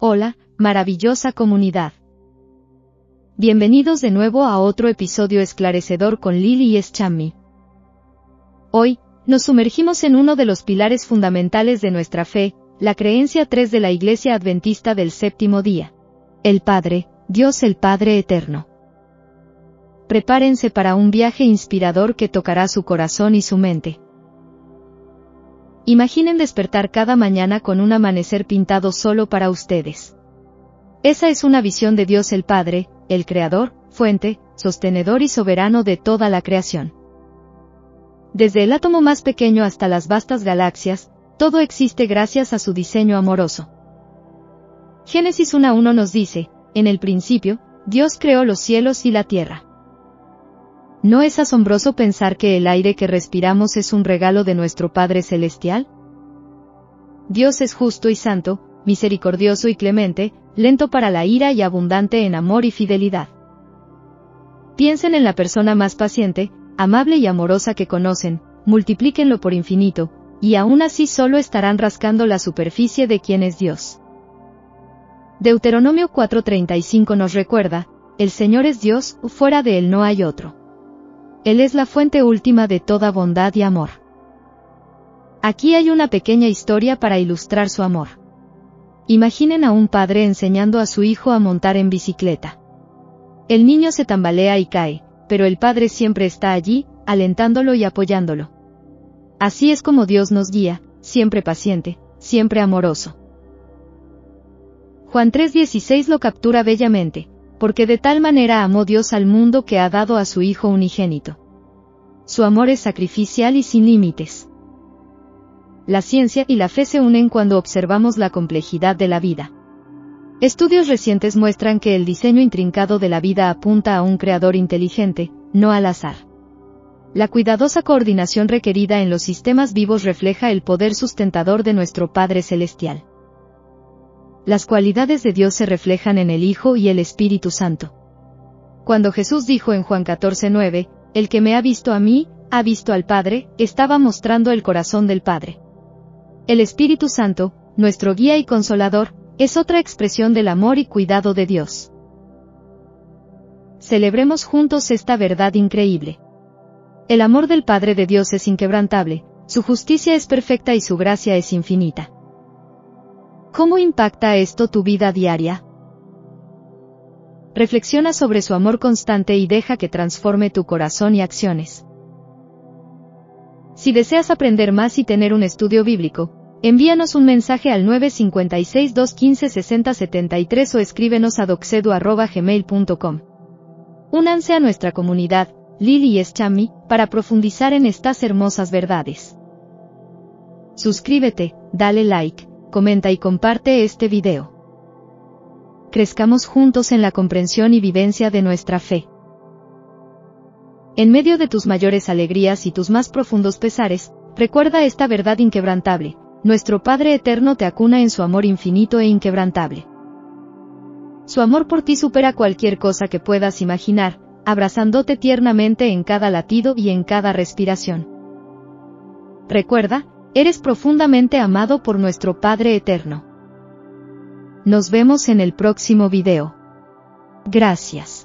Hola, maravillosa comunidad. Bienvenidos de nuevo a otro episodio esclarecedor con Lily y Schammy. Hoy, nos sumergimos en uno de los pilares fundamentales de nuestra fe, la creencia 3 de la Iglesia Adventista del séptimo día. El Padre, Dios el Padre Eterno. Prepárense para un viaje inspirador que tocará su corazón y su mente. Imaginen despertar cada mañana con un amanecer pintado solo para ustedes. Esa es una visión de Dios el Padre, el Creador, fuente, sostenedor y soberano de toda la creación. Desde el átomo más pequeño hasta las vastas galaxias, todo existe gracias a su diseño amoroso. Génesis 1.1 nos dice, en el principio, Dios creó los cielos y la tierra. ¿No es asombroso pensar que el aire que respiramos es un regalo de nuestro Padre Celestial? Dios es justo y santo, misericordioso y clemente, lento para la ira y abundante en amor y fidelidad. Piensen en la persona más paciente, amable y amorosa que conocen, multiplíquenlo por infinito, y aún así solo estarán rascando la superficie de quien es Dios. Deuteronomio 4:35 nos recuerda, el Señor es Dios, fuera de Él no hay otro. Él es la fuente última de toda bondad y amor. Aquí hay una pequeña historia para ilustrar su amor. Imaginen a un padre enseñando a su hijo a montar en bicicleta. El niño se tambalea y cae, pero el padre siempre está allí, alentándolo y apoyándolo. Así es como Dios nos guía, siempre paciente, siempre amoroso. Juan 3:16 lo captura bellamente, porque de tal manera amó Dios al mundo que ha dado a su Hijo unigénito. Su amor es sacrificial y sin límites. La ciencia y la fe se unen cuando observamos la complejidad de la vida. Estudios recientes muestran que el diseño intrincado de la vida apunta a un creador inteligente, no al azar. La cuidadosa coordinación requerida en los sistemas vivos refleja el poder sustentador de nuestro Padre Celestial las cualidades de Dios se reflejan en el Hijo y el Espíritu Santo. Cuando Jesús dijo en Juan 14:9, El que me ha visto a mí, ha visto al Padre, estaba mostrando el corazón del Padre. El Espíritu Santo, nuestro guía y consolador, es otra expresión del amor y cuidado de Dios. Celebremos juntos esta verdad increíble. El amor del Padre de Dios es inquebrantable, su justicia es perfecta y su gracia es infinita. ¿Cómo impacta esto tu vida diaria? Reflexiona sobre su amor constante y deja que transforme tu corazón y acciones. Si deseas aprender más y tener un estudio bíblico, envíanos un mensaje al 956-215-6073 o escríbenos a doxedu.gmail.com. Únanse a nuestra comunidad, Lili y Schami, para profundizar en estas hermosas verdades. Suscríbete, dale like comenta y comparte este video. Crezcamos juntos en la comprensión y vivencia de nuestra fe. En medio de tus mayores alegrías y tus más profundos pesares, recuerda esta verdad inquebrantable, nuestro Padre Eterno te acuna en su amor infinito e inquebrantable. Su amor por ti supera cualquier cosa que puedas imaginar, abrazándote tiernamente en cada latido y en cada respiración. Recuerda, Eres profundamente amado por nuestro Padre Eterno. Nos vemos en el próximo video. Gracias.